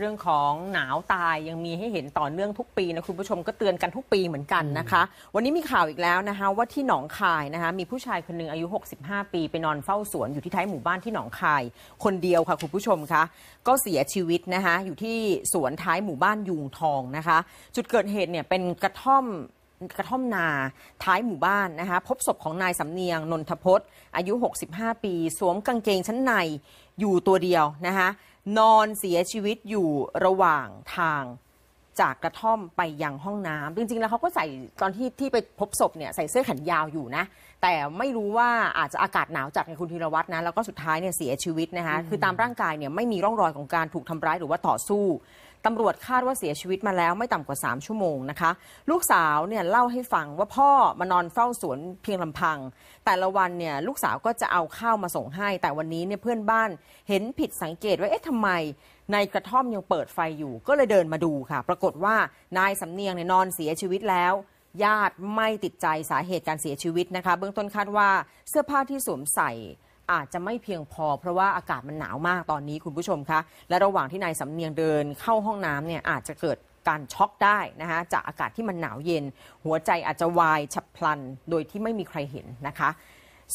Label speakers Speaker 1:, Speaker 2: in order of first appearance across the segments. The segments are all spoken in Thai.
Speaker 1: เรื่องของหนาวตายยังมีให้เห็นต่อเนื่องทุกปีนะคุณผู้ชมก็เตือนกันทุกปีเหมือนกันนะคะ วันนี้มีข่าวอีกแล้วนะคะว่าที่หนองคายนะคะมีผู้ชายคนหนึ่งอายุ 65 ปีไปนอนเฝ้าสวนอยู่ที่ท้ายหมู่บ้านที่หนองคาย คนเดียวค่ะคุณผู้ชมคะก็เสียชีวิตนะคะอยู่ที่สวนท้ายหมู่บ้านยุงทองนะคะ จุดเกิดเหตุเนี่ยเป็นกระท่อมกระท่อมนาท้ายหมู่บ้านนะคะพบศพของนายสำเนียงนนทพจน์ อายุ 65 ปี สวมกางเกงชั้นในอยู่ตัวเดียวนะคะ นอนเสียชีวิตอยู่ระหว่างทางจากกระท่อมไปยังห้องน้ำจริงๆ แล้วเขาก็ใส่ตอนที่ที่ไปพบศพเนี่ยใส่เสื้อแขนยาวอยู่นะ แต่ไม่รู้ว่าอาจจะอากาศหนาวจัดในคุณธีรวัตรนะ แล้วก็สุดท้ายเนี่ยเสียชีวิตนะคะคือตามร่างกายเนี่ยไม่มีร่องรอยของการถูกทำร้ายหรือว่าต่อสู้ ตำรวจคาดว่าเสียชีวิตมาแล้วไม่ต่ำกว่า 3 ชั่วโมงนะคะ ลูกสาวเนี่ยเล่าให้ฟังว่าพ่อมานอนเฝ้าสวนเพียงลำพัง แต่ละวันเนี่ยลูกสาวก็จะเอาข้าวมาส่งให้ แต่วันนี้เนี่ยเพื่อนบ้านเห็นผิดสังเกตว่าเอ๊ะทำไมในกระท่อมยังเปิดไฟอยู่ ก็เลยเดินมาดูค่ะ ปรากฏว่านายสำเนียงเนี่ยนอนเสียชีวิตแล้วญาติไม่ติดใจสาเหตุการเสียชีวิตนะคะ เบื้องต้นคาดว่าเสื้อผ้าที่สวมใส่ อาจจะไม่เพียงพอ เพราะว่าอากาศมันหนาวมากตอนนี้คุณผู้ชมคะ และระหว่างที่นายสำเนียงเดินเข้าห้องน้ำเนี่ยอาจจะเกิดการช็อกได้นะคะจากอากาศที่มันหนาวเย็น หัวใจอาจจะวายฉับพลัน โดยที่ไม่มีใครเห็นนะคะ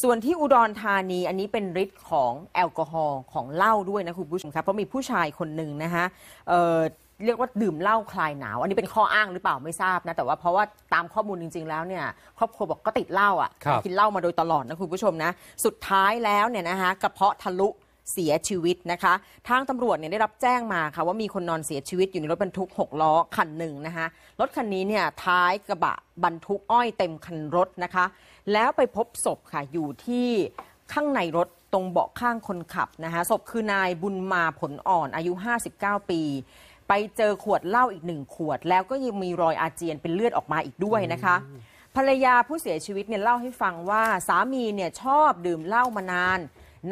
Speaker 1: ส่วนที่อุดรธานีอันนี้เป็นฤทธิ์ของแอลกอฮอล์ของเหล้าด้วยนะคุณผู้ชมครับเพราะมีผู้ชายคนหนึ่งนะคะ เอ่อเรียกว่าดื่มเหล้าคลายหนาว อันนี้เป็นข้ออ้างหรือเปล่าไม่ทราบนะ แต่ว่าเพราะว่าตามข้อมูลจริง ๆ แล้วเนี่ยครอบครัวบอกก็ติดเหล้าอะ
Speaker 2: ครับ
Speaker 1: กินเหล้ามาโดยตลอดนะคุณผู้ชมนะ สุดท้ายแล้วเนี่ยนะคะกระเพาะทะลุเสียชีวิตนะคะ ทางตำรวจเนี่ยได้รับแจ้งมาค่ะว่ามีคนนอนเสียชีวิตอยู่ในรถบรรทุก 6 ล้อคันหนึ่งนะคะรถคันนี้เนี่ยท้ายกระบะบรรทุกอ้อยเต็มคันรถนะคะ แล้วไปพบศพค่ะอยู่ที่ข้างในรถตรงเบาะข้างคนขับนะคะศพคือนายบุญมาผลอ่อนอายุ 59 ปี ไปเจอขวดเหล้าอีกหนึ่งขวด แล้วก็ยังมีรอยอาเจียนเป็นเลือดออกมาอีกด้วยนะคะ ภรรยาผู้เสียชีวิตเนี่ยเล่าให้ฟังว่าสามีเนี่ยชอบดื่มเหล้ามานาน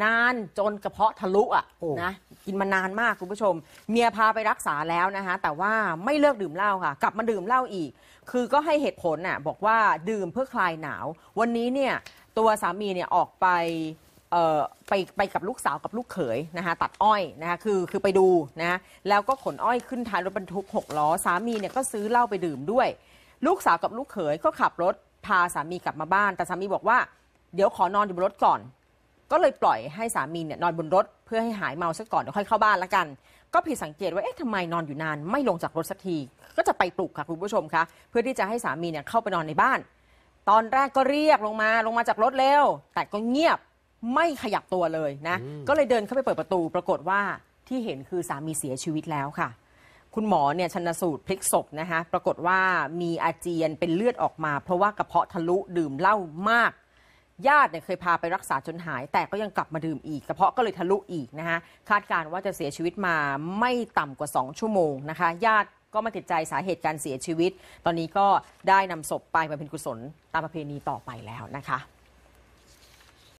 Speaker 1: นานจนกระเพาะทะลุอะ
Speaker 2: โอ้
Speaker 1: นะกินมานานมากคุณผู้ชม เมียพาไปรักษาแล้วนะคะ แต่ว่าไม่เลิกดื่มเหล้าค่ะ กลับมาดื่มเหล้าอีก คือก็ให้เหตุผลน่ะบอกว่าดื่มเพื่อคลายหนาว วันนี้เนี่ยตัวสามีเนี่ยออกไป เอ่อไปไปกับลูกสาวกับลูกเขยนะคะตัดอ้อยนะคะคือคือไปดูนะแล้วก็ขนอ้อยขึ้นท้ายรถบรรทุก 6 ล้อ สามีเนี่ยก็ซื้อเหล้าไปดื่มด้วย ลูกสาวกับลูกเขยก็ขับรถพาสามีกลับมาบ้าน แต่สามีบอกว่า เดี๋ยวขอนอนอยู่บนรถก่อน ก็เลยปล่อยให้สามีเนี่ยนอนบนรถ เพื่อให้หายเมาซะก่อนเดี๋ยวค่อยเข้าบ้านละกัน ก็ผิดสังเกตว่าเอ๊ะทำไมนอนอยู่นาน ไม่ลงจากรถสักที ก็จะไปปลุกค่ะคุณผู้ชมคะเพื่อที่จะให้สามีเนี่ยเข้าไปนอนในบ้าน ตอนแรกก็เรียกลงมาลงมาจากรถเร็วแต่ก็เงียบ ไม่ขยับตัวเลยนะ ก็เลยเดินเข้าไปเปิดประตู ปรากฏว่าที่เห็นคือสามีเสียชีวิตแล้วค่ะ คุณหมอเนี่ยชันสูตรพลิกศพนะคะปรากฏว่ามีอาเจียนเป็นเลือดออกมา เพราะว่ากระเพาะทะลุดื่มเหล้ามาก ญาติเนี่ยเคยพาไปรักษาจนหาย แต่ก็ยังกลับมาดื่มอีกกระเพาะก็เลยทะลุอีกนะคะคาดการณ์ว่าจะเสียชีวิตมาไม่ต่ำกว่า 2 ชั่วโมงนะคะ ญาติก็ไมาติดใจสาเหตุการเสียชีวิต ตอนนี้ก็ได้นำศพไปบำเพ็ญกุศลตามประเพณีต่อไปแล้วนะคะ